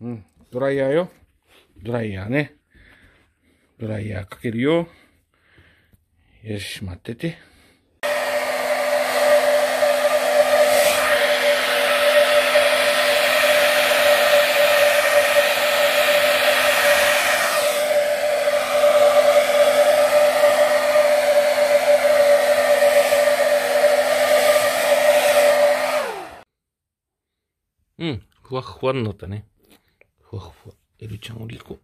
うん。ドライヤーよ。ドライヤーね。ドライヤーかけるよ。よし、待ってて。うん、ふわっふわになったね。ふわっふわ。エルちゃんおりこ。